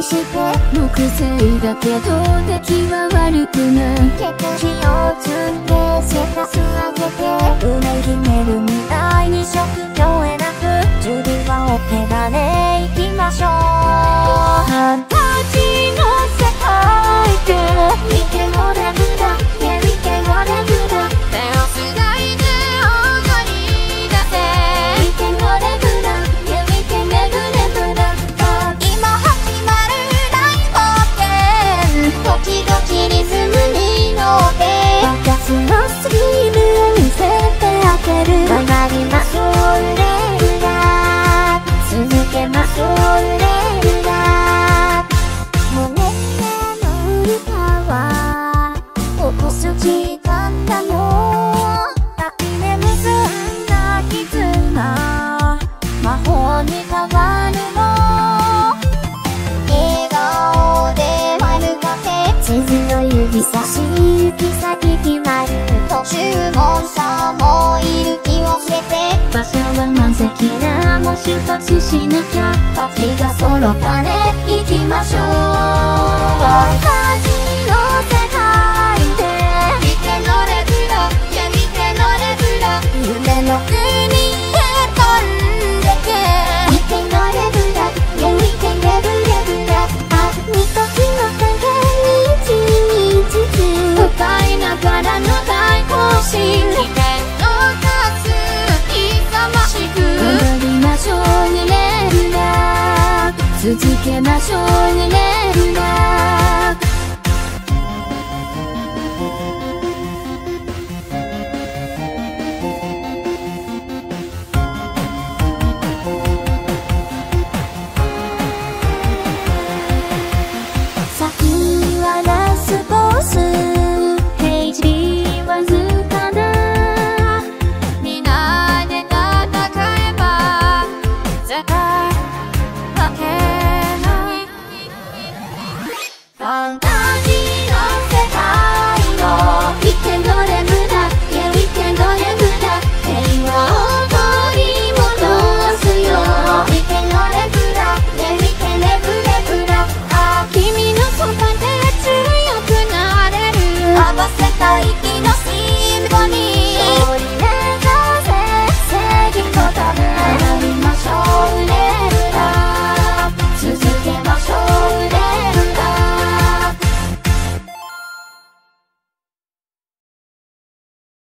にして木星だけど出来は悪くない結構火を積んでセタス上げて埋ひめる未来に職業選ぶ準備はお手種行きましょう差し行き先決まると。注文さもいる気をつけて。場所は満席。なも出発しなきゃ。パチが揃ったね。行きましょう続けましょうね。